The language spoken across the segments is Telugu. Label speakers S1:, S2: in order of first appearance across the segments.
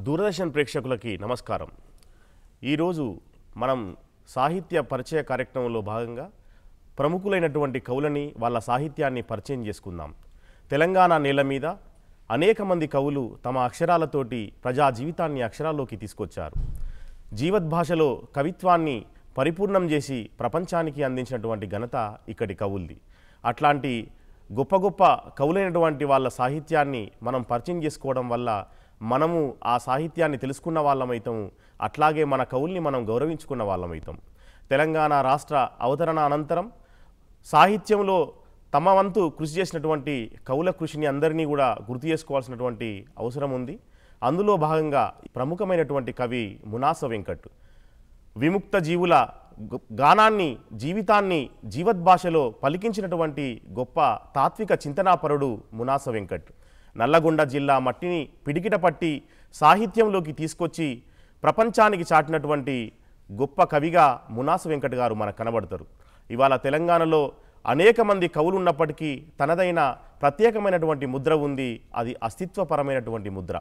S1: దూరదర్శన్ ప్రేక్షకులకి నమస్కారం. ఈరోజు మనం సాహిత్య పరిచయ కార్యక్రమంలో భాగంగా ప్రముఖులైనటువంటి కవులని వాళ్ళ సాహిత్యాన్ని పరిచయం చేసుకుందాం. తెలంగాణ నేల మీద అనేక మంది కవులు తమ అక్షరాలతోటి ప్రజా జీవితాన్ని అక్షరాల్లోకి తీసుకొచ్చారు. జీవద్భాషలో కవిత్వాన్ని పరిపూర్ణం చేసి ప్రపంచానికి అందించినటువంటి ఘనత ఇక్కడి కవుల్ది. అట్లాంటి గొప్ప గొప్ప కవులైనటువంటి వాళ్ళ సాహిత్యాన్ని మనం పరిచయం చేసుకోవడం వల్ల మనము ఆ సాహిత్యాన్ని తెలుసుకున్న వాళ్ళమైతాము అట్లాగే మన కవుల్ని మనం గౌరవించుకున్న వాళ్ళమైతాం. తెలంగాణ రాష్ట్ర అవతరణ అనంతరం సాహిత్యంలో తమ వంతు కృషి చేసినటువంటి కవుల కృషిని అందరినీ కూడా గుర్తు చేసుకోవాల్సినటువంటి అవసరం ఉంది. అందులో భాగంగా ప్రముఖమైనటువంటి కవి మునాస వెంకట్. విముక్త జీవుల గానాన్ని జీవితాన్ని జీవద్భాషలో పలికించినటువంటి గొప్ప తాత్విక చింతనాపరుడు మునాస వెంకట్. నల్లగొండ జిల్లా మట్టిని పిడికిట పట్టి సాహిత్యంలోకి తీసుకొచ్చి ప్రపంచానికి చాటినటువంటి గొప్ప కవిగా మునాస వెంకట్ గారు మనకు కనబడతారు. ఇవాళ తెలంగాణలో అనేక మంది కవులు ఉన్నప్పటికీ తనదైన ప్రత్యేకమైనటువంటి ముద్ర ఉంది. అది అస్తిత్వపరమైనటువంటి ముద్ర.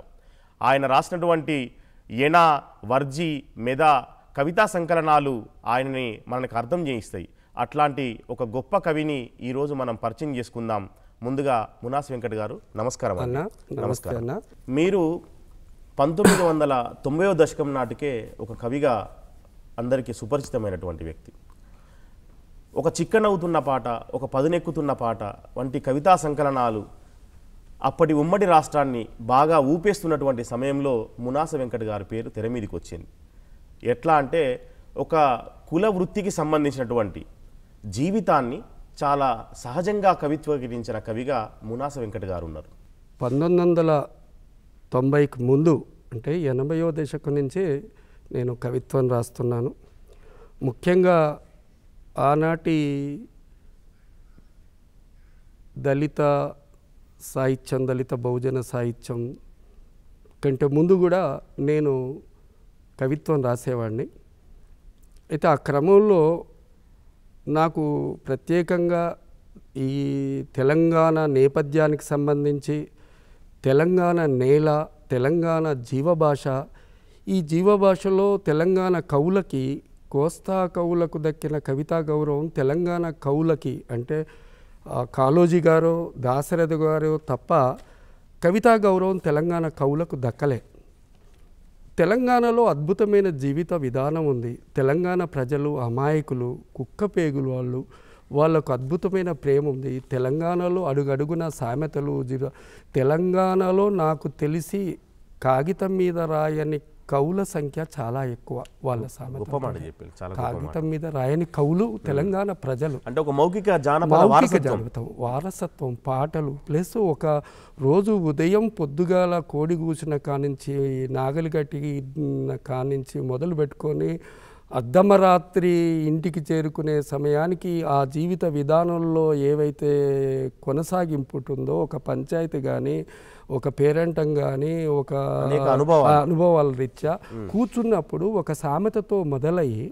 S1: ఆయన రాసినటువంటి ఎణ వర్జి మెద కవితా సంకలనాలు ఆయనని మనకు అర్థం చేయిస్తాయి. అట్లాంటి ఒక గొప్ప కవిని ఈరోజు మనం పరిచయం చేసుకుందాం. ముందుగా మునాస్ వెంకట్ గారు నమస్కారం.
S2: అన్న అన్న.
S1: మీరు పంతొమ్మిది వందల తొంభైవ దశకం నాటికే ఒక కవిగా అందరికీ సుపరిచితమైనటువంటి వ్యక్తి. ఒక చిక్కనవుతున్న పాట ఒక పదునెక్కుతున్న పాట వంటి కవితా సంకలనాలు అప్పటి ఉమ్మడి రాష్ట్రాన్ని బాగా ఊపేస్తున్నటువంటి సమయంలో మునాస వెంకట్ గారి పేరు తెర మీదకి వచ్చింది. ఎట్లా అంటే ఒక కుల వృత్తికి సంబంధించినటువంటి జీవితాన్ని చాలా సహజంగా కవిత్వీకరించిన కవిగా మునాస వెంకట గారు ఉన్నారు
S2: పంతొమ్మిది వందల తొంభైకి ముందు అంటే ఎనభైవ దశకం నుంచి నేను కవిత్వం రాస్తున్నాను. ముఖ్యంగా ఆనాటి దళిత సాహిత్యం దళిత బహుజన సాహిత్యం కంటే ముందు కూడా నేను కవిత్వం రాసేవాడిని. అయితే ఆ క్రమంలో నాకు ప్రత్యేకంగా ఈ తెలంగాణ నేపథ్యానికి సంబంధించి తెలంగాణ నేల తెలంగాణ జీవభాష ఈ జీవభాషలో తెలంగాణ కవులకి కోస్తా కవులకు దక్కిన కవితా గౌరవం తెలంగాణ కవులకి అంటే ఆ, కాళోజీ గారు దాశరథి గారు తప్ప కవితా గౌరవం తెలంగాణ కవులకు దక్కలే. తెలంగాణలో అద్భుతమైన జీవిత విధానం ఉంది. తెలంగాణ ప్రజలు అమాయకులు కుక్కపేగులు వాళ్ళు వాళ్ళకు అద్భుతమైన ప్రేమ ఉంది. తెలంగాణలో అడుగడుగున సామెతలు జీవ తెలంగాణలో నాకు తెలిసి కాగితం మీద రాయని కవుల సంఖ్య చాలా ఎక్కువ వాళ్ళ కాగితం మీద రాయని కవులు తెలంగాణ ప్రజలు.
S1: అంటే ఒక మౌఖిక జానపద
S2: మౌఖిక
S1: వారసత్వం.
S2: జాగ్రత్తం వారసత్వం పాటలు ప్లస్ ఒక రోజు ఉదయం పొద్దుగాల కోడి కూసిన కానించి నాగలి కట్టి కానించి మొదలు పెట్టుకొని అర్ధమరాత్రి ఇంటికి చేరుకునే సమయానికి ఆ జీవిత విధానంలో ఏవైతే కొనసాగింపు ఉంటుందో ఒక పంచాయతీ కానీ ఒక పేరెంటం కానీ ఒక
S1: అనుభవాలు.
S2: రీత్యా కూర్చున్నప్పుడు ఒక సామెతతో మొదలయ్యి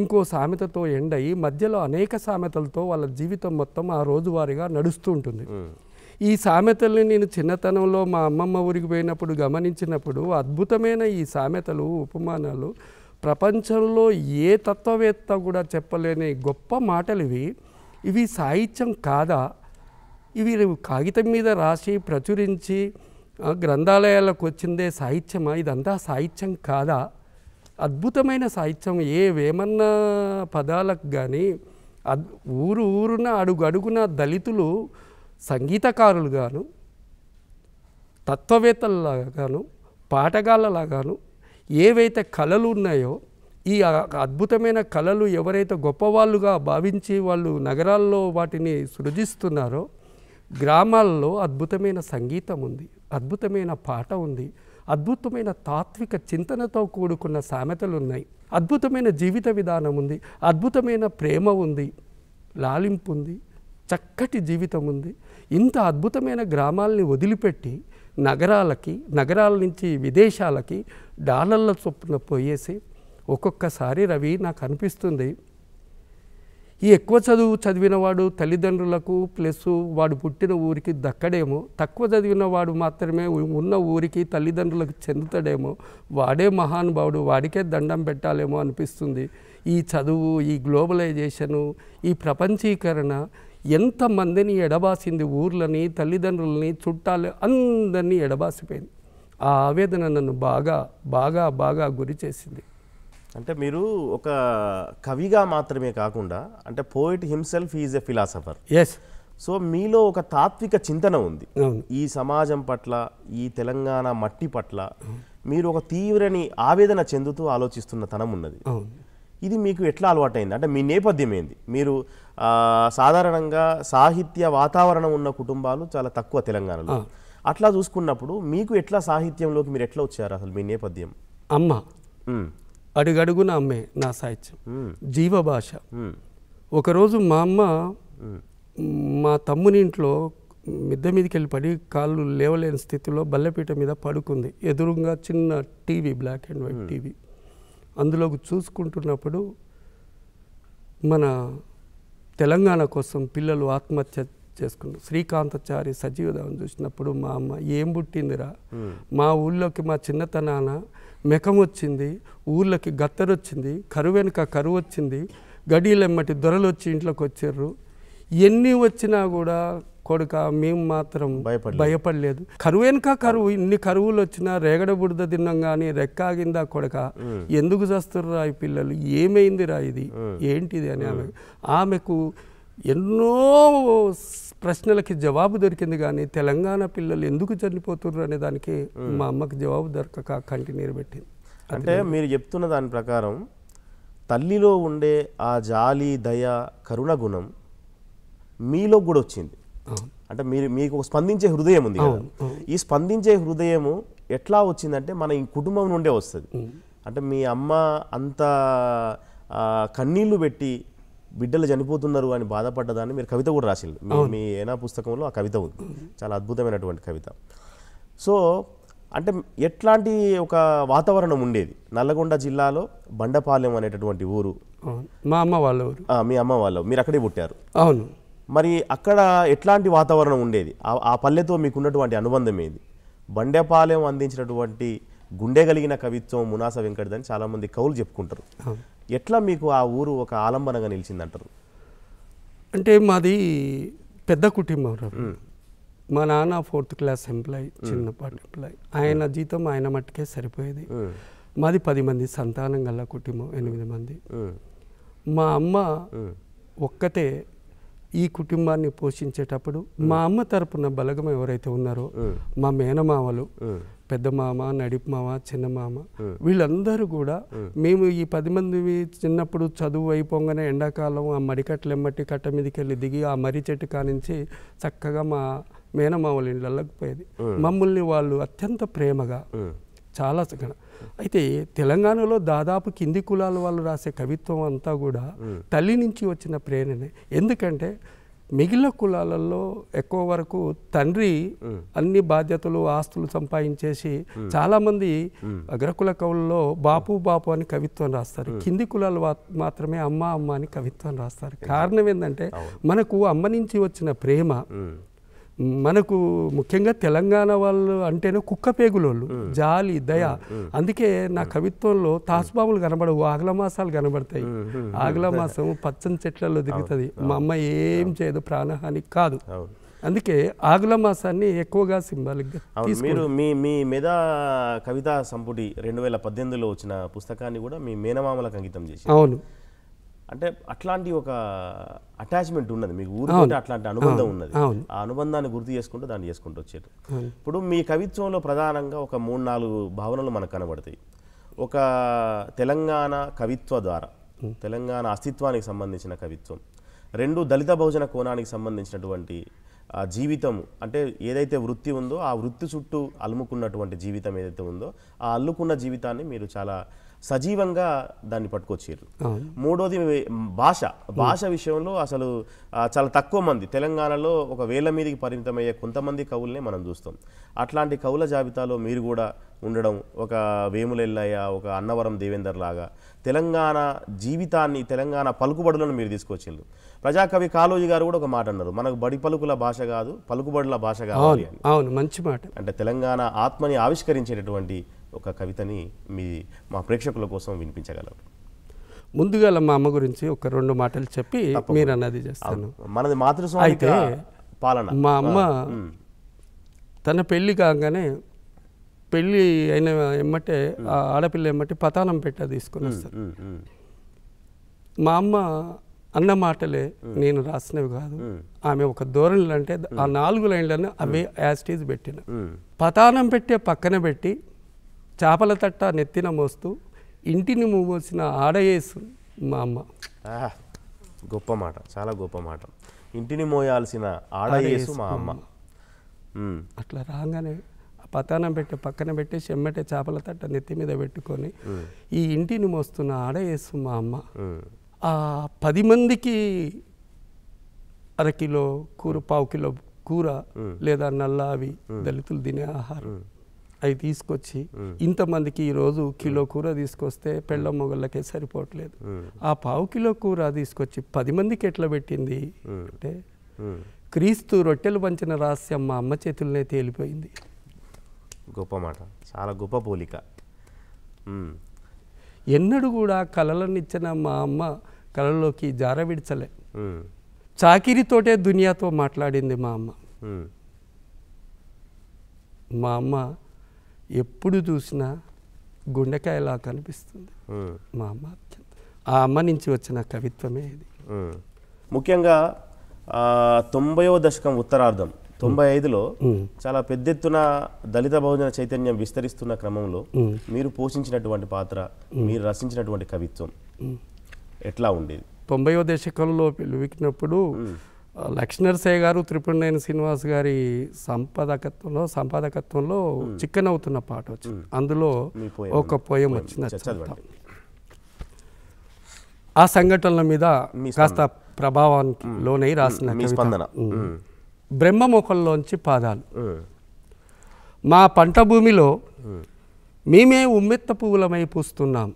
S2: ఇంకో సామెతతో ఎండయి మధ్యలో అనేక సామెతలతో వాళ్ళ జీవితం మొత్తం ఆ రోజువారీగా నడుస్తూ ఉంటుంది. ఈ సామెతల్ని నేను చిన్నతనంలో మా అమ్మమ్మ ఊరికి పోయినప్పుడు గమనించినప్పుడు అద్భుతమైన ఈ సామెతలు ఉపమానాలు ప్రపంచంలో ఏ తత్వవేత్త కూడా చెప్పలేని గొప్ప మాటలు ఇవి ఇవి సాహిత్యం కాదా? ఇవి కాగితం మీద రాసి ప్రచురించి గ్రంథాలయాలకు వచ్చిందే సాహిత్యమా? ఇదంతా సాహిత్యం కాదా? అద్భుతమైన సాహిత్యం. ఏ వేమన్న పదాలకు కానీ అద్ ఊరు ఊరున అడుగు అడుగున దళితులు సంగీతకారులుగాను తత్వవేత్తలలాగాను పాటగాళ్ళలాగాను ఏవైతే కళలు ఉన్నాయో ఈ అద్భుతమైన కళలు ఎవరైతే గొప్పవాళ్ళుగా భావించి వాళ్ళు నగరాల్లో వాటిని సృజిస్తున్నారో గ్రామాల్లో అద్భుతమైన సంగీతం ఉంది అద్భుతమైన పాట ఉంది అద్భుతమైన తాత్విక చింతనతో కూడుకున్న సామెతలు ఉన్నాయి అద్భుతమైన జీవిత విధానం ఉంది అద్భుతమైన ప్రేమ ఉంది లాలింపు ఉంది చక్కటి జీవితం ఉంది. ఇంత అద్భుతమైన గ్రామాల్ని వదిలిపెట్టి నగరాలకి నగరాల నుంచి విదేశాలకి డాలర్ల చొప్పున పోయేసి ఒక్కొక్కసారి రవి నాకు అనిపిస్తుంది ఈ ఎక్కువ చదువు చదివిన వాడు తల్లిదండ్రులకు ప్లస్ వాడు పుట్టిన ఊరికి దక్కడేమో తక్కువ చదివిన వాడు మాత్రమే ఉన్న ఊరికి తల్లిదండ్రులకు చెందుతాడేమో వాడే మహానుభావుడు వాడికే దండం పెట్టాలేమో అనిపిస్తుంది. ఈ చదువు ఈ గ్లోబలైజేషను ఈ ప్రపంచీకరణ ఎంతమందిని ఎడబాసింది ఊర్లని తల్లిదండ్రులని చుట్టాలు అందరినీ ఎడబాసిపోయింది. ఆ ఆవేదన నన్ను బాగా బాగా బాగా గురి చేసింది
S1: అంటే మీరు ఒక కవిగా మాత్రమే కాకుండా అంటే poet himself is a philosopher
S2: as
S1: so మీలో ఒక తాత్విక చింతన ఉంది. ఈ సమాజం పట్ల ఈ తెలంగాణ మట్టి పట్ల మీరు ఒక తీవ్రని ఆవేదన చెందుతూ ఆలోచిస్తున్న తనం ఉన్నది. ఇది మీకు ఎట్లా అలవాటైంది? అంటే మీ నేపథ్యం ఏంది? మీరు సాధారణంగా సాహిత్య వాతావరణం ఉన్న కుటుంబాలు చాలా తక్కువ తెలంగాణలో. అట్లా చూసుకున్నప్పుడు మీకు ఎట్లా సాహిత్యంలోకి మీరు ఎట్లా వచ్చారు అసలు మీ నేపథ్యం?
S2: అమ్మ. అడుగడుగున అమ్మే నా సాహిత్యం. జీవ భాష ఒకరోజు మా అమ్మ మా తమ్ముని ఇంట్లో మిద్దె మీదకి వెళ్ళి పడి కాళ్ళు లేవలేని స్థితిలో బల్లెపీట మీద పడుకుంది. ఎదురుగా చిన్న TV black and white TV. అందులోకి చూసుకుంటున్నప్పుడు మన తెలంగాణ కోసం పిల్లలు ఆత్మహత్య చేసుకున్నారు. శ్రీకాంతచారి సజీవదాన్ని చూసినప్పుడు మా అమ్మ ఏం పుట్టిందిరా? మా ఊళ్ళోకి మా చిన్నతనాన మెకం వచ్చింది ఊళ్ళకి గత్తరు వచ్చింది కరువు వెనుక కరువు వచ్చింది గడీలెమ్మటి దొరలు వచ్చి ఇంట్లోకి వచ్చారు ఎన్ని వచ్చినా కూడా కొడుక మేము మాత్రం
S1: భయపడలేదు.
S2: భయపడలేదు. కరువు వెనుక కరువు ఇన్ని కరువులు వచ్చినా రేగడ బుడద తిన్నాం కానీ రెక్కాగిందా కొడక? ఎందుకు చేస్తుర్రా ఈ పిల్లలు? ఏమైందిరా ఇది? ఏంటిది అని ఆమె ఆమెకు ఎన్నో ప్రశ్నలకి జవాబు దొరికింది కానీ తెలంగాణ పిల్లలు ఎందుకు చనిపోతుర్రు అనే దానికి మా అమ్మకి జవాబు దొరకక కంటి నీరు పెట్టింది.
S1: అంటే మీరు చెప్తున్న దాని ప్రకారం తల్లిలో ఉండే ఆ జాలి దయ కరుణ గుణం మీలో కూడా వచ్చింది. అంటే మీరు మీకు స్పందించే హృదయం ఉంది ఈ స్పందించే హృదయము ఎట్లా వచ్చిందంటే మన ఈ కుటుంబం నుండే వస్తుంది. అంటే మీ అమ్మ అంత కన్నీళ్ళు పెట్టి బిడ్డలు చనిపోతున్నారు అని బాధపడ్డదాన్ని మీరు కవిత కూడా రాసిండు. మీ ఏనా పుస్తకంలో ఆ కవిత ఉంది. చాలా అద్భుతమైనటువంటి కవిత. సో అంటే ఎట్లాంటి ఒక వాతావరణం ఉండేది? నల్లగొండ జిల్లాలో బండపాలెం అనేటటువంటి ఊరు.
S2: మా అమ్మ వాళ్ళ ఊరు.
S1: మీ అమ్మ వాళ్ళు మీరు అక్కడే పుట్టారు.
S2: అవును.
S1: మరి అక్కడ ఎట్లాంటి వాతావరణం ఉండేది? ఆ- ఆ పల్లెతో మీకున్నటువంటి అనుబంధం ఏది? బండెపాలెం అందించినటువంటి గుండె కలిగిన కవిత్వం మునాస వెంకటది అని చాలామంది కవులు చెప్పుకుంటారు. ఎట్లా మీకు ఆ ఊరు ఒక ఆలంబనగా నిలిచిందంటారు?
S2: అంటే మాది పెద్ద కుటుంబం. మా నాన్న ఫోర్త్ క్లాస్ ఎంప్లాయ్ చిన్నపాటి ఎంప్లాయ్. ఆయన జీతం ఆయన మట్టుకే సరిపోయేది. మాది పది మంది సంతానం గల కుటుంబం ఎనిమిది మంది. మా అమ్మ ఒక్కతే ఈ కుటుంబాన్ని పోషించేటప్పుడు మా అమ్మ తరపున బలగం ఎవరైతే ఉన్నారో మా మేనమామలు
S1: ఉమ్,
S2: పెద్ద మామ నడిపు మామ చిన్న మామ. వీళ్ళందరూ కూడా మేము ఈ పది మంది చిన్నప్పుడు చదువు అయిపోగానే ఎండాకాలం ఆ మడికట్టలు ఎమ్మటి కట్ట మీదకి వెళ్ళి దిగి ఆ మర్రి చెట్టు కానించి చక్కగా మా మేనమామల ఇళ్ళకి పోయేది. మమ్మల్ని వాళ్ళు అత్యంత ప్రేమగా చాలా అయితే తెలంగాణలో దాదాపు కింది కులాల వాళ్ళు రాసే కవిత్వం అంతా కూడా తల్లి నుంచి వచ్చిన ప్రేరణే. ఎందుకంటే మిగిలిన కులాలలో ఎక్కువ వరకు తండ్రి అన్ని బాధ్యతలు ఆస్తులు సంపాదించేసి చాలా మంది అగ్రకుల కవుల్లో బాపు బాపు అని కవిత్వం రాస్తారు. కింది కులాలు మాత్రమే అమ్మ అమ్మ అని కవిత్వం రాస్తారు. కారణం ఏంటంటే మనకు అమ్మ నుంచి వచ్చిన ప్రేమ మనకు ముఖ్యంగా తెలంగాణ వాళ్ళు అంటేనే కుక్క పేగులోళ్ళు జాలి దయ. అందుకే నా కవిత్వంలో తాసుబాములు కనబడవు ఆగ్లమాసాలు కనబడతాయి. ఆగ్లమాసం పచ్చని చెట్లలో తిరుగుతుంది మా అమ్మ ఏం చేయదు ప్రాణహాని కాదు. అందుకే ఆగ్లమాసాన్ని ఎక్కువగా సింబాలిక్గా
S1: మీరు మీ మీ మెదా కవితా సంపుటి రెండు వేల పద్దెనిమిదిలో వచ్చిన పుస్తకాన్ని కూడా మీ మేనమామలకు అంకితం చేసి
S2: అవును.
S1: అంటే అట్లాంటి ఒక అటాచ్మెంట్ ఉన్నది. మీకు ఊరితో అట్లాంటి అనుబంధం ఉన్నది. ఆ అనుబంధాన్ని గుర్తు చేసుకుంటూ దాన్ని చేసుకుంటూ వచ్చారు ఇప్పుడు మీ కవిత్వంలో ప్రధానంగా ఒక మూడు నాలుగు భావనలు మనకు కనబడతాయి. ఒక తెలంగాణ కవిత్వ ద్వారా తెలంగాణ అస్తిత్వానికి సంబంధించిన కవిత్వం. రెండు దళిత బహుజన కోణానికి సంబంధించినటువంటి ఆ జీవితం అంటే ఏదైతే వృత్తి ఉందో ఆ వృత్తి చుట్టూ అలుముకున్నటువంటి జీవితం ఏదైతే ఉందో ఆ అల్లుకున్న జీవితాన్ని మీరు చాలా సజీవంగా దాన్ని పట్టుకొచ్చారు మూడోది భాష. భాష విషయంలో అసలు చాలా తక్కువ మంది తెలంగాణలో ఒక వేల మీదకి పరిమితమయ్యే కొంతమంది కవుల్నే మనం చూస్తాం. అట్లాంటి కవుల జాబితాలో మీరు కూడా ఉండడం ఒక వేములెల్లయ్య ఒక అన్నవరం దేవేందర్ లాగా తెలంగాణ జీవితాన్ని తెలంగాణ పలుకుబడులను మీరు తీసుకొచ్చిండ్రు ప్రజాకవి కాళోజీ గారు కూడా ఒక మాట అన్నారు మనకు బడి పలుకుల భాష కాదు పలుకుబడుల భాష కావాలి
S2: అవును మంచి మాట.
S1: అంటే తెలంగాణ ఆత్మని ఆవిష్కరించేటటువంటి ఒక కవితని మీ మా ప్రేక్షకుల కోసం వినిపించగలరు
S2: ముందుగా మా అమ్మ గురించి ఒక రెండు మాటలు చెప్పి మీరు అన్నది చేస్తాను.
S1: మనది మాతృస్వామిక
S2: అయితే
S1: పాలన.
S2: మా అమ్మ తన పెళ్ళి కాగానే పెళ్ళి అయిన ఎమ్మటే ఆ ఆడపిల్ల ఎమ్మటే పతానం పెట్ట తీసుకుని వస్తారు. మా అమ్మ అన్న మాటలే నేను రాసినవి కాదు. ఆమె ఒక ధోరణులు అంటే ఆ నాలుగు లైన్లను అవే యాస్టీజ్ పెట్టిన. పతానం పెట్టే పక్కన పెట్టి చేపల తట్ట నెత్తిన మోస్తూ ఇంటిని మోసిన ఆడయేసు మా అమ్మ.
S1: గొప్ప మాట చాలా గొప్ప మాట. ఇంటిని మోయాల్సిన ఆడయేసు మా అమ్మ.
S2: అట్లా రాగానే పతానం పెట్టే పక్కన పెట్టి చెమ్మటే చేపల తట్ట నెత్తి మీద పెట్టుకొని ఈ ఇంటిని మోస్తున్న ఆడయేసు మా అమ్మ. ఆ పది మందికి అరకిలో కూర పావు కిలో కూర లేదా నల్ల అవి దళితులు తినే ఆహారం. అవి తీసుకొచ్చి ఇంతమందికి ఈరోజు కిలో కూర తీసుకొస్తే పెళ్ళ మొగళ్ళకే సరిపోవట్లేదు. ఆ పావు కిలో కూర తీసుకొచ్చి పది మందికి ఎట్లా పెట్టింది? అంటే. క్రీస్తు రొట్టెలు పంచిన రహస్యం మా అమ్మ చేతుల్నే తేలిపోయింది.
S1: గొప్ప మాట. చాలా గొప్ప పోలిక.
S2: ఎన్నడూ కూడా కలలనిచ్చిన మా అమ్మ కలలోకి జార విడిచలే. చాకిరితోటే దునియాతో మాట్లాడింది మా అమ్మ. మా అమ్మ ఎప్పుడు చూసినా గుండెకాయలా కనిపిస్తుంది. మా అమ్మ అత్యంత ఆ అమ్మ నుంచి వచ్చిన కవిత్వమే ఇది.
S1: ముఖ్యంగా తొంభైవ దశకం ఉత్తరార్ధం తొంభై ఐదులో చాలా పెద్ద ఎత్తున దళిత బహుజన చైతన్యం విస్తరిస్తున్న క్రమంలో మీరు పోషించినటువంటి పాత్ర మీరు రచించినటువంటి కవిత్వం ఎట్లా ఉండేది?
S2: తొంభైవ దశకంలో పిలువికినప్పుడు ఆ, లక్ష్మణరసయ్య గారు త్రిపురనేని శ్రీనివాస్ గారి సంపాదకత్వంలో సంపాదకత్వంలో చిక్కన్ అవుతున్న పాట వచ్చింది. అందులో ఒక పోయం వచ్చింది. ఆ సంఘటనల మీద కాస్త ప్రభావానికి లోనై రాసిన
S1: మీ
S2: కవిత.
S1: స్పందన.
S2: ఉమ్. బ్రహ్మముఖంలోంచి పాదాలు. మా పంట భూమిలో మేమే ఉమ్మెత్త పువ్వులమై పూస్తున్నాం.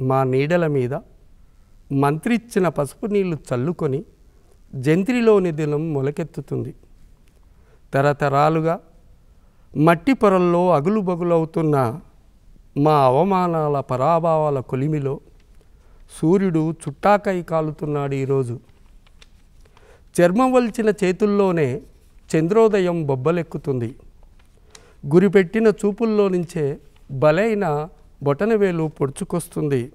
S2: మా నీడల మీద మంత్రిచ్చిన పసుపు నీళ్ళు చల్లుకొని జంత్రిలోని దినం మొలకెత్తుతుంది. తరతరాలుగా మట్టి పొరల్లో అగులు బగులవుతున్న మా అవమానాల పరాభావాల కొలిమిలో సూర్యుడు చుట్టాకై కాలుతున్నాడు ఈరోజు. చర్మం వలిచిన చేతుల్లోనే చంద్రోదయం బొబ్బలెక్కుతుంది. గురిపెట్టిన చూపుల్లో నుంచే బలైన బొటనవేలు పొడుచుకొస్తుంది.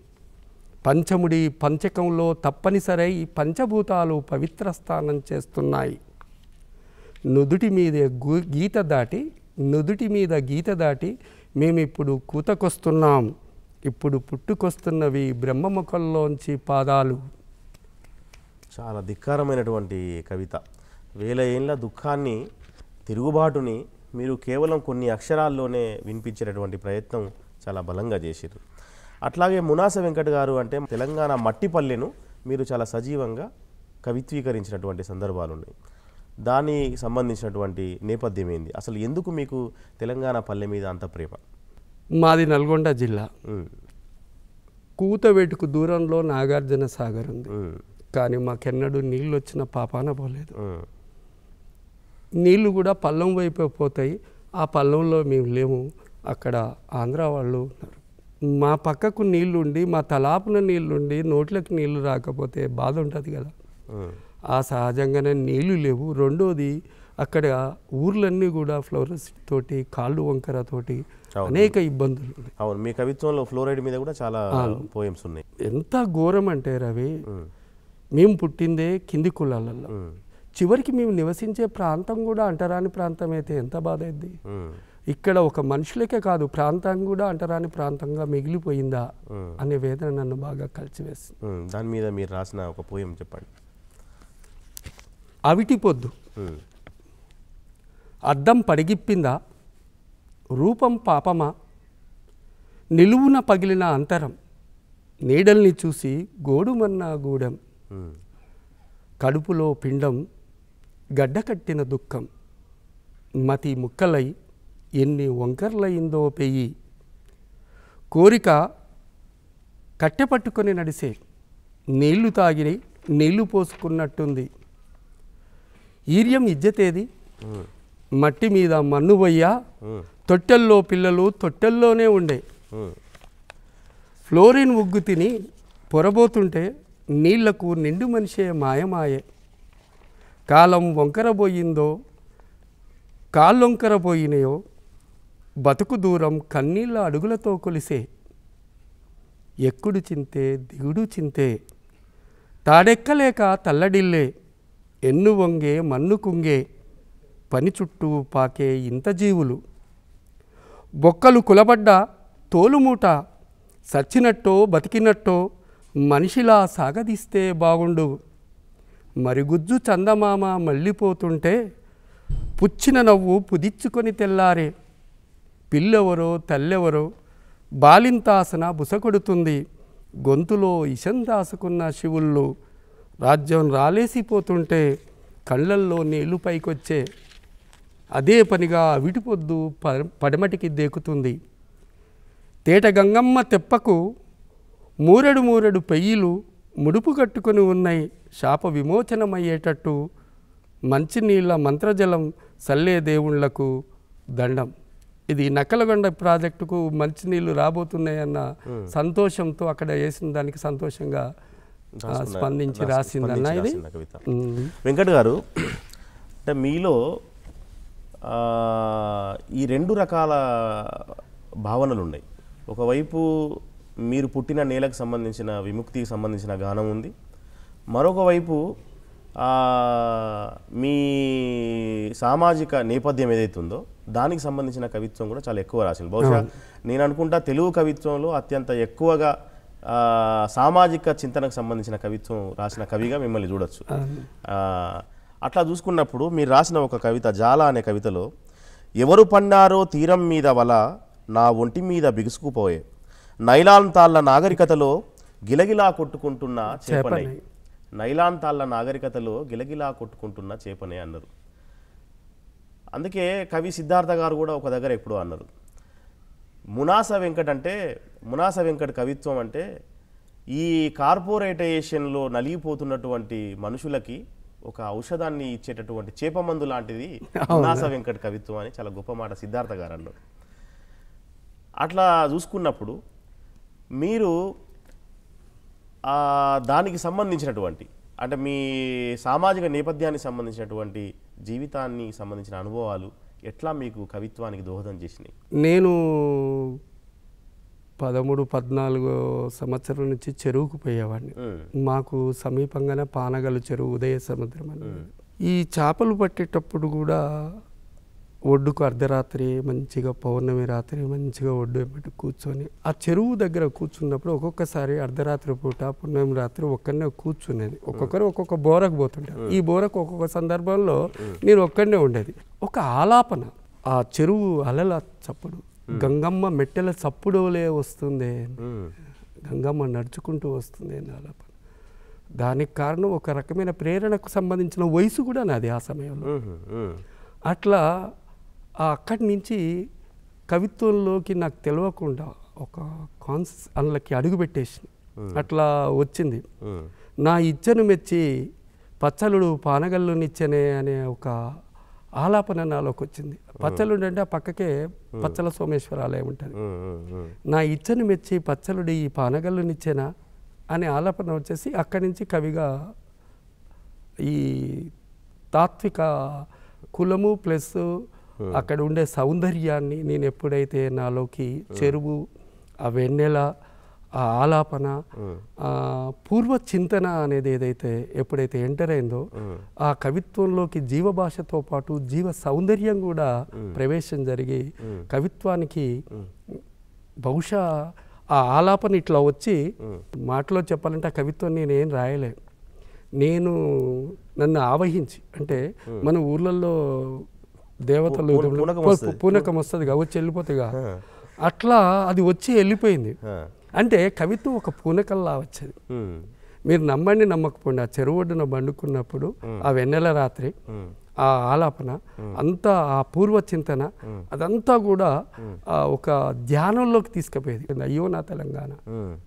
S2: పంచముడి పంచకంలో తప్పనిసరై పంచభూతాలు పవిత్ర స్థానం చేస్తున్నాయి. నుదుటి మీద గీత దాటి నుదుటి మీద గీత దాటి మేమిప్పుడు కూతకొస్తున్నాం. ఇప్పుడు పుట్టుకొస్తున్నవి బ్రహ్మముఖంలోంచి పాదాలు.
S1: చాలా ధిక్కారమైనటువంటి కవిత. వేల ఏళ్ళ దుఃఖాన్ని తిరుగుబాటుని మీరు కేవలం కొన్ని అక్షరాల్లోనే వినిపించేటటువంటి ప్రయత్నం చాలా బలంగా చేశారు అట్లాగే మునాస వెంకట్ గారు అంటే తెలంగాణ మట్టిపల్లెను మీరు చాలా సజీవంగా కవిత్వీకరించినటువంటి సందర్భాలు ఉన్నాయి. దానికి సంబంధించినటువంటి నేపథ్యం ఏంది? అసలు ఎందుకు మీకు తెలంగాణ పల్లె మీద అంత ప్రేమ?
S2: మాది నల్గొండ జిల్లా. కూతవేటుకు దూరంలో నాగార్జున సాగర్ ఉంది. కానీ మాకెన్నడూ నీళ్ళు వచ్చిన పాపాన పోలేదు. నీళ్ళు కూడా పల్లం వైపు పోతాయి. ఆ పల్లంలో మేము లేము. అక్కడ ఆంధ్ర వాళ్ళు ఉన్నారు. మా పక్కకు నీళ్ళు ఉండి మా తలాపున నీళ్ళుండి నోట్లకు నీళ్ళు రాకపోతే బాధ ఉంటుంది కదా. ఆ. సహజంగానే నీళ్ళు లేవు. రెండోది అక్కడ ఊర్లన్నీ కూడా ఫ్లోరస్ తోటి కాళ్ళు వంకర తోటి. అనేక ఇబ్బందులు ఉన్నాయి
S1: అవును మీ కవిత్వంలో ఫ్లోరైడ్ మీద కూడా చాలా పోయమ్స్ ఉన్నాయి.
S2: ఎంత ఘోరం అంటే రవి మేము పుట్టిందే కింది కులాలలో చివరికి మేము నివసించే ప్రాంతం కూడా అంటరాని ప్రాంతం అయితే ఎంత బాధ అయింది ఇక్కడ ఒక మనుషులకే కాదు ప్రాంతం కూడా అంటరాని ప్రాంతంగా మిగిలిపోయిందా. అనే వేదన నన్ను బాగా కలిసివేసింది.
S1: ఉమ్, దాని మీద మీరు రాసిన ఒక పోయం చెప్పండి.
S2: అవిటి పొద్దు అద్దం పడిగిప్పిందా రూపం పాపమా నిలువున పగిలిన అంతరం నీడల్ని చూసి గోడుమన్నా గూడెం కడుపులో పిండం గడ్డకట్టిన దుఃఖం మతి ముక్కలై ఎన్ని వంకర్లయిందో పెయ్యి కోరిక కట్టెపట్టుకొని నడిసే నీళ్ళు తాగి నీళ్ళు పోసుకున్నట్టుంది. ఈర్యం ఇజ్జతేది. మట్టి మీద మన్ను పోయ్యా తొట్టెల్లో పిల్లలు తొట్టెల్లోనే ఉండే. ఫ్లోరిన్ ఉగ్గు తిని పొరబోతుంటే నీళ్ళకు నిండు మనిషే మాయమాయే. కాలం వంకరబోయిందో కాళ్ళొంకరబోయినాయో బతుకు దూరం కన్నీళ్ళ అడుగులతో కొలిసే. ఎక్కుడు చింతే దిగుడు చింతే. తాడెక్కలేక తల్లడిల్లే. ఎన్ను వంగే మన్ను కుంగే. పని చుట్టూ పాకే ఇంత జీవులు. బొక్కలు కులబడ్డ తోలుమూట సచ్చినట్టో బతికినట్టో మనిషిలా సాగదీస్తే బాగుండు. మరిగుజ్జు చందమామ మళ్ళీపోతుంటే పుచ్చిన నవ్వు పుదిచ్చుకొని తెల్లారే. పిల్లెవరో తల్లెవరో? బాలింతాసన బుసకొడుతుంది గొంతులో ఇషం దాసుకున్న శివుళ్ళు రాజ్యం రాలేసిపోతుంటే కళ్ళల్లో నీళ్ళు పైకొచ్చే. అదే పనిగా అవిటిపొద్దు ప- పడమటికి దేకుతుంది. తేట గంగమ్మ తెప్పకు మూరెడు మూరెడు పెయ్యిలు ముడుపు కట్టుకొని ఉన్నాయి శాప విమోచనమయ్యేటట్టు మంచినీళ్ళ మంత్రజలం సల్లే దేవుళ్ళకు దండం. ఇది నక్కలగొండ ప్రాజెక్టుకు మంచినీళ్ళు రాబోతున్నాయన్న సంతోషంతో అక్కడ వేసిన దానికి సంతోషంగా స్పందించి
S1: రాసు-
S2: రాసిందన్న ఇది.
S1: వెంకట్ గారు అంటే మీలో ఈ రెండు రకాల భావనలు ఉన్నాయి ఒకవైపు మీరు పుట్టిన నేలకు సంబంధించిన విముక్తికి సంబంధించిన గానం ఉంది. మరొక వైపు మీ సామాజిక నేపథ్యం ఏదైతే ఉందో దానికి సంబంధించిన కవిత్వం కూడా చాలా ఎక్కువ రాసింది. బహుశా నేను అనుకుంటా తెలుగు కవిత్వంలో అత్యంత ఎక్కువగా సామాజిక చింతనకు సంబంధించిన కవిత్వం రాసిన కవిగా మిమ్మల్ని చూడొచ్చు. అట్లా చూసుకున్నప్పుడు మీరు రాసిన ఒక కవిత జాల అనే కవితలో ఎవరు పన్నారో తీరం మీద వల నా ఒంటి మీద బిగుసుకుపోయే. నైలాన్ తాళ్ళ నాగరికతలో గిలగిలా కొట్టుకుంటున్న చేపనై.
S2: చేపనై.
S1: నైలాన్ తాళ్ళ నాగరికతలో గిలగిలా కొట్టుకుంటున్న చేపనే అన్నారు. అందుకే కవి సిద్ధార్థ గారు కూడా ఒక దగ్గర ఎప్పుడో అన్నారు మునాస వెంకట్ అంటే మునాస వెంకట్ కవిత్వం అంటే ఈ కార్పొరేటైజేషన్లో నలిగిపోతున్నటువంటి మనుషులకి ఒక ఔషధాన్ని ఇచ్చేటటువంటి చేపమందు లాంటిది మునాస వెంకట్ కవిత్వం అని చాలా గొప్ప మాట సిద్ధార్థ గారు అన్నారు. అట్లా చూసుకున్నప్పుడు మీరు దానికి సంబంధించినటువంటి అంటే మీ సామాజిక నేపథ్యానికి సంబంధించినటువంటి జీవితాన్ని సంబంధించిన అనుభవాలు ఎట్లా మీకు కవిత్వానికి దోహదం చేసినాయి?
S2: నేను పదమూడు పద్నాలుగు సంవత్సరం నుంచి చెరువుకు పోయేవాడిని. మాకు సమీపంగానే పానగలు చెరువు ఉదయ సముద్రం అని. ఈ చేపలు పట్టేటప్పుడు కూడా ఒడ్డుకు అర్ధరాత్రి మంచిగా పౌర్ణమి రాత్రి మంచిగా ఒడ్డు వెంబడి కూర్చొని ఆ చెరువు దగ్గర కూర్చున్నప్పుడు ఒక్కొక్కసారి అర్ధరాత్రి పూట పున్నమి రాత్రి ఒక్కడనే కూర్చునేది. ఒక్కొక్కరు ఒక్కొక్క బోరకు పోతుంటారు. ఈ బోరకు ఒక్కొక్క సందర్భంలో నేను ఒక్కడనే ఉండేది. ఒక ఆలాపన ఆ చెరువు అలల చప్పుడు గంగమ్మ మెట్టెల చప్పుడోలే వస్తుంది గంగమ్మ నడుచుకుంటూ వస్తుంది అని ఆలాపన. దానికి కారణం ఒక రకమైన ప్రేరణకు సంబంధించిన వయసు కూడా నాది ఆ సమయంలో. అట్లా అక్కడి నుంచి కవిత్వంలోకి నాకు తెలియకుండా ఒక కాన్స్ అందులోకి అడుగు పెట్టేసి అట్లా వచ్చింది. నా ఇచ్చను మెచ్చి పచ్చలుడు పానగల్లునిచ్చనే అనే ఒక ఆలాపన నాలోకి వచ్చింది. పచ్చలుడు అంటే ఆ పక్కకే పచ్చల సోమేశ్వర ఆలయం ఉంటుంది నా ఇచ్చను మెచ్చి పచ్చలుడి ఈ పానగల్లునిచ్చేనా అనే ఆలాపన వచ్చేసి అక్కడి నుంచి కవిగా ఈ తాత్విక కులము ప్లస్ అక్కడ ఉండే సౌందర్యాన్ని నేను ఎప్పుడైతే నాలోకి చెరువు ఆ వెన్నెల ఆ ఆలాపన పూర్వ చింతన అనేది ఏదైతే ఎప్పుడైతే ఎంటర్ అయిందో ఆ. కవిత్వంలోకి జీవ భాషతో పాటు జీవ సౌందర్యం కూడా ప్రవేశం జరిగి కవిత్వానికి బహుశా ఆ ఆలాపన ఇట్లా వచ్చి మాటలో చెప్పాలంటే ఆ కవిత్వం నేనేం రాయలే. నేను నన్ను ఆవహించి అంటే మన ఊర్లలో దేవతలు
S1: పూన- పూనకం
S2: పూ-
S1: వస్తది.
S2: పూనకం వస్తుంది వచ్చి వెళ్ళిపోతాయిగా అట్లా అది వచ్చి వెళ్ళిపోయింది. అంటే కవిత్వం ఒక పూనకల్లా వచ్చేది. మీరు నమ్మండి నమ్మకపోండి ఆ చెరువు ఒడ్డున బండుకున్నప్పుడు ఆ వెన్నెల రాత్రి. ఆ ఆలాపన అంతా ఆ పూర్వ చింతన అదంతా కూడా ఒక ధ్యానంలోకి తీసుకుపోయేది. అయ్యో నా తెలంగాణ.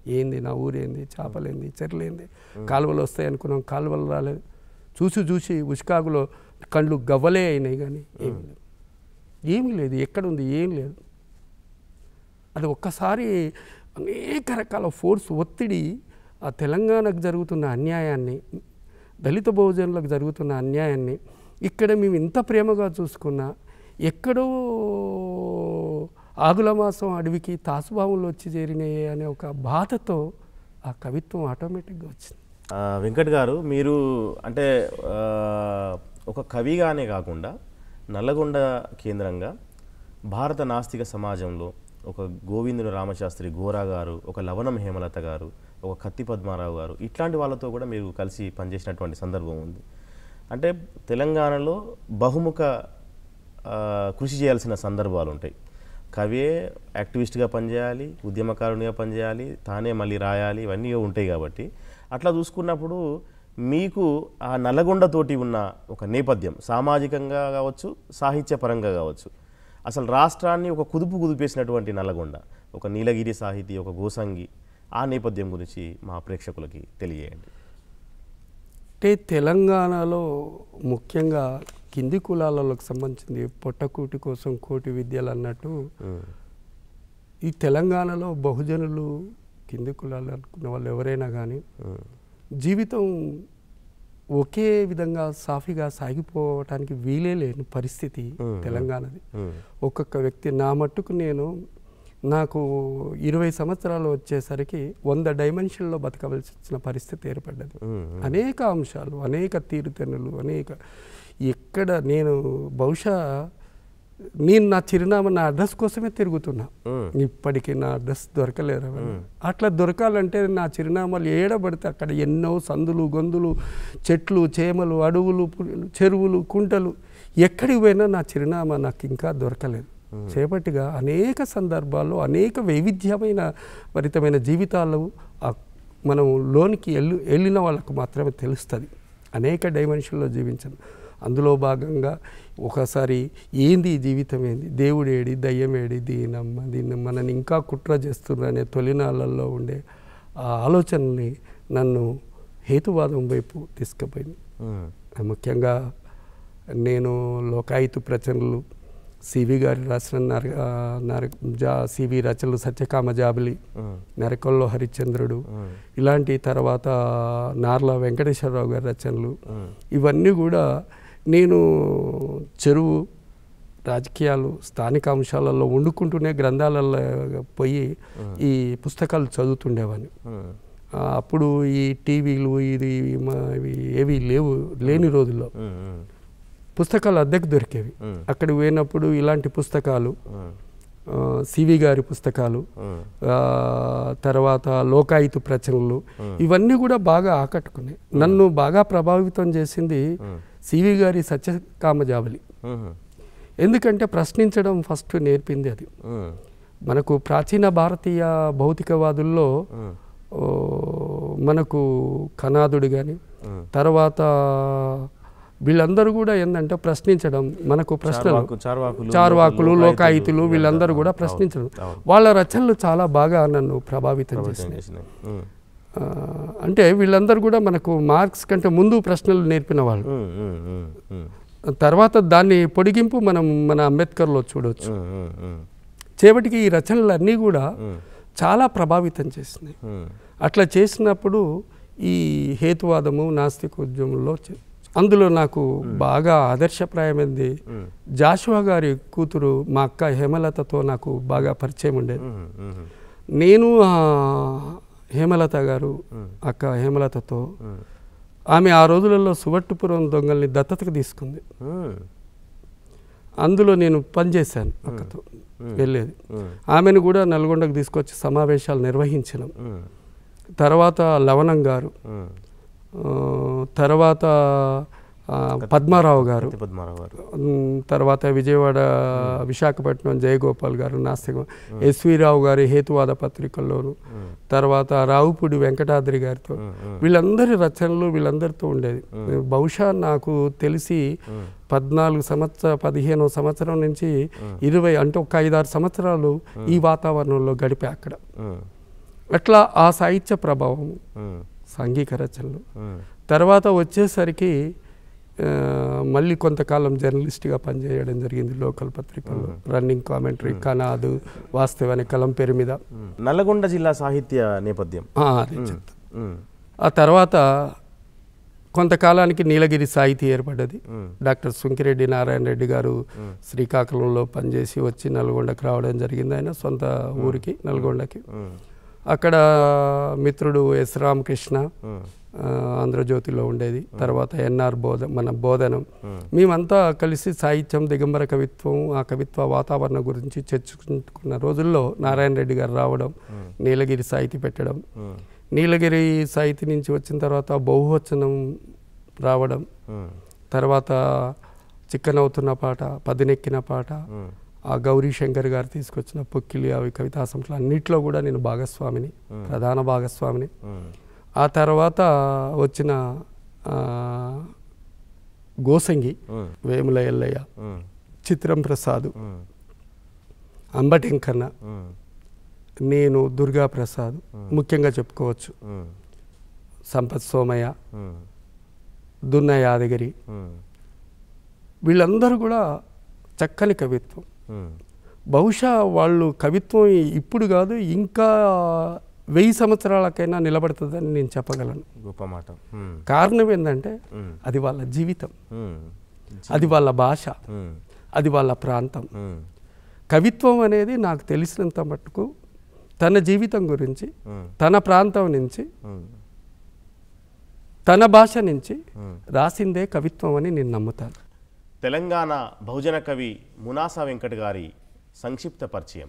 S2: ఏంది నా ఊరేంది? చేపలేంది? చెర్లేంది? కాలువలు వస్తాయి అనుకున్నాం కాలువలు రాలేదు. చూసి చూసి ఉష్కాగులో కళ్ళు గవ్వలే అయినాయి కానీ ఏమీ లేదు. ఏమీ లేదు ఎక్కడుంది ఏం లేదు. అది ఒక్కసారి అనేక రకాల ఫోర్స్ ఒత్తిడి ఆ తెలంగాణకు జరుగుతున్న అన్యాయాన్ని దళిత బహుజనులకు జరుగుతున్న అన్యాయాన్ని ఇక్కడ మేము ఇంత ప్రేమగా చూసుకున్నా ఎక్కడో ఆగుల మాసం అడవికి తాసుభావంలో వచ్చి చేరినాయి అనే ఒక బాధతో ఆ కవిత్వం ఆటోమేటిక్గా వచ్చింది.
S1: వెంకట్ గారు మీరు అంటే ఒక కవిగానే కాకుండా నల్లగొండ కేంద్రంగా భారత నాస్తిక సమాజంలో ఒక గోవిందుడు రామశాస్త్రి గోరా గారు ఒక లవణం హేమలత గారు ఒక కత్తి పద్మారావు గారు ఇట్లాంటి వాళ్ళతో కూడా మీరు కలిసి పనిచేసినటువంటి సందర్భం ఉంది. అంటే తెలంగాణలో బహుముఖ కృషి చేయాల్సిన సందర్భాలు ఉంటాయి. కవియే యాక్టివిస్ట్గా పనిచేయాలి ఉద్యమకారునిగా పనిచేయాలి తానే మళ్ళీ రాయాలి ఇవన్నీ ఉంటాయి కాబట్టి. అట్లా చూసుకున్నప్పుడు మీకు ఆ నల్లగొండతోటి ఉన్న ఒక నేపథ్యం సామాజికంగా కావచ్చు సాహిత్యపరంగా కావచ్చు. అసలు రాష్ట్రాన్ని ఒక కుదుపు కుదిపేసినటువంటి నల్లగొండ ఒక నీలగిరి సాహితీ ఒక గోసంగి ఆ నేపథ్యం గురించి మా ప్రేక్షకులకి తెలియజేయండి.
S2: అంటే తెలంగాణలో ముఖ్యంగా కింది కులాలకు సంబంధించింది పొట్టకూటి కోసం కోటి విద్యలు అన్నట్టు ఈ తెలంగాణలో బహుజనులు కింది కులాలు అనుకున్న వాళ్ళు ఎవరైనా కానీ జీవితం ఒకే విధంగా సాఫీగా సాగిపోవటానికి వీలే లేని పరిస్థితి. తెలంగాణది. ఒక్కొక్క వ్యక్తి నా మట్టుకు నేను నాకు ఇరవై సంవత్సరాలు వచ్చేసరికి వంద డైమెన్షన్లో బతకవలసి వచ్చిన పరిస్థితి ఏర్పడ్డది. అనేక అంశాలు అనేక తీరుతెన్నులు అనేక ఎక్కడ నేను బహుశా నేను నా చిరునామా నా అడ్రస్ కోసమే తిరుగుతున్నా. ఇప్పటికీ నా అడ్రస్ దొరకలేరు. అట్లా దొరకాలంటే నా చిరునామాలు ఏడబడితే అక్కడ ఎన్నో సందులు గొంతులు చెట్లు చేమలు అడవులు చెరువులు కుంటలు. ఎక్కడికి పోయినా నా చిరునామా నాకు ఇంకా దొరకలేదు. చేపట్టిగా అనేక సందర్భాల్లో అనేక వైవిధ్యమైన భరితమైన జీవితాలు మనం లోనికి వెళ్ళి వెళ్ళిన వాళ్ళకు మాత్రమే తెలుస్తుంది. అనేక డైమెన్షన్లో జీవించను. అందులో భాగంగా ఒకసారి ఏంది ఈ జీవితం ఏంది? దేవుడేడి దయ్యమేడి దీనమ్మ దీన్ని మనని ఇంకా కుట్ర చేస్తున్నారనే తొలినాళ్ళల్లో ఉండే ఆ ఆలోచనని నన్ను హేతువాదం వైపు తీసుకుపోయింది. ముఖ్యంగా నేను లోకాయుతు ప్రచనలు సివి గారి రాసిన నర నర జా సివి రచనలు సత్యకామ జాబిలి నరకొల్లో హరిశ్చంద్రుడు ఇలాంటి తర్వాత నార్ల వెంకటేశ్వరరావు గారి రచనలు ఇవన్నీ కూడా నేను చెరువు రాజకీయాలు స్థానిక అంశాలలో వండుకుంటూనే గ్రంథాలలో పోయి ఈ పుస్తకాలు చదువుతుండేవాడిని అప్పుడు ఈ టీవీలు ఇది మా ఇవి ఏవి లేవు లేని రోజుల్లో పుస్తకాలు అద్దెకు దొరికేవి.
S1: ఉమ్,
S2: అక్కడికి పోయినప్పుడు ఇలాంటి పుస్తకాలు సివి గారి పుస్తకాలు తర్వాత లోకాయుతు ప్రచనలు ఇవన్నీ కూడా బాగా ఆకట్టుకున్నాయి. నన్ను బాగా ప్రభావితం చేసింది సివి గారి సత్యకామజాబలి ఎందుకంటే ప్రశ్నించడం ఫస్ట్ నేర్పింది అది. మనకు ప్రాచీన భారతీయ భౌతికవాదుల్లో మనకు కనాదుడు కానీ. తర్వాత వీళ్ళందరూ కూడా ఏంటంటే ప్రశ్నించడం మనకు ప్రశ్నలు.
S1: చార్వాకు- చార్వాకులు, లోకాయుతులు,
S2: వీళ్ళందరూ కూడా ప్రశ్నించడం. వాళ్ళ రచనలు చాలా బాగా నన్ను ప్రభావితం చేసినాయి. అంటే వీళ్ళందరూ కూడా మనకు మార్క్స్ కంటే ముందు ప్రశ్నలు నేర్పిన వాళ్ళు. తర్వాత దాన్ని పొడిగింపు మనం మన అంబేద్కర్లో చూడవచ్చు చేపటికి ఈ రచనలన్నీ కూడా చాలా ప్రభావితం చేసినాయి. అట్లా చేసినప్పుడు ఈ హేతువాదము నాస్తికోద్యమంలో అందులో నాకు బాగా ఆదర్శప్రాయమైంది జాషువా గారి కూతురు మా అక్క హేమలతతో నాకు బాగా పరిచయం ఉండేది. నేను హేమలత గారు అక్క హేమలతతో ఆమె ఆ రోజులలో సువట్టుపురం దొంగల్ని దత్తతకు తీసుకుంది. అందులో నేను పనిచేశాను అక్కతో వెళ్ళేది. ఆమెను కూడా నల్గొండకు తీసుకొచ్చి సమావేశాలు నిర్వహించినాం తర్వాత లవణం గారు తర్వాత పద్మారావు గారు. తర్వాత విజయవాడ విశాఖపట్నం జయగోపాల్ గారు నాస్తికం. ఎస్వి రావు గారి హేతువాద పత్రికల్లోను. తర్వాత రావుపూడి వెంకటాద్రి గారితో. వీళ్ళందరి రచనలు వీళ్ళందరితో ఉండేది. బహుశా నాకు తెలిసి పద్నాలుగు సంవత్సర పదిహేను సంవత్సరం నుంచి ఇరవై అంటే ఒక ఐదారు సంవత్సరాలు ఈ వాతావరణంలో గడిపా అక్కడ. అట్లా ఆ సాహిత్య ప్రభావం సాంఘిక రచనలు. తర్వాత వచ్చేసరికి మళ్ళీ కొంతకాలం జర్నలిస్ట్గా పనిచేయడం జరిగింది లోకల్ పత్రికల్లో. రన్నింగ్ కామెంటరీ కనాదు వాస్తవాని కలం పేరు మీద.
S1: ఉమ్. నల్లగొండ జిల్లా సాహిత్య నేపథ్యం.
S2: ఆ, తర్వాత కొంతకాలానికి నీలగిరి సాహితీ ఏర్పడ్డది. డాక్టర్ సుంకిరెడ్డి నారాయణ రెడ్డి గారు శ్రీకాకుళంలో పనిచేసి వచ్చి నల్గొండకు రావడం జరిగింది ఆయన సొంత ఊరికి నల్గొండకి. అక్కడ మిత్రుడు ఎస్ రామకృష్ణ. ఆంధ్రజ్యోతిలో ఉండేది. తర్వాత ఎన్ఆర్ బోధ మన బోధనం. మేమంతా కలిసి సాహిత్యం దిగంబర కవిత్వం ఆ కవిత్వ వాతావరణం గురించి చర్చించుకున్న రోజుల్లో నారాయణ రెడ్డి గారు రావడం నీలగిరి సాహితీ పెట్టడం. నీలగిరి సాహితీ నుంచి వచ్చిన తర్వాత బహువచనం రావడం. తర్వాత చిక్కనవుతున్న పాట పదినెక్కిన పాట ఆ గౌరీ శంకర్ గారు తీసుకొచ్చిన పొక్కిలి అవి కవితా సంస్థలు అన్నిట్లో కూడా నేను భాగస్వామిని ప్రధాన భాగస్వామిని. ఆ తర్వాత వచ్చిన గోసంగి వేముల ఎల్లయ్య చిత్రం ప్రసాద్ అంబటెంకన్న నేను దుర్గా ప్రసాద్ ముఖ్యంగా చెప్పుకోవచ్చు. సంపత్ సోమయ్య దున్న యాదగిరి వీళ్ళందరూ కూడా చక్కని కవిత్వం. బహుశా వాళ్ళు కవిత్వం ఇప్పుడు కాదు ఇంకా వెయ్యి సంవత్సరాలకైనా నిలబడుతుందని నేను చెప్పగలను.
S1: గొప్ప మాట.
S2: కారణం ఏంటంటే అది వాళ్ళ జీవితం. అది వాళ్ళ భాష. అది వాళ్ళ ప్రాంతం. కవిత్వం అనేది నాకు తెలిసినంత మట్టుకు తన జీవితం గురించి తన ప్రాంతం నుంచి తన భాష నుంచి. రాసిందే కవిత్వం అని నేను నమ్ముతాను.
S1: తెలంగాణ బహుజన కవి మునాసా వెంకట్ గారి సంక్షిప్త పరిచయం.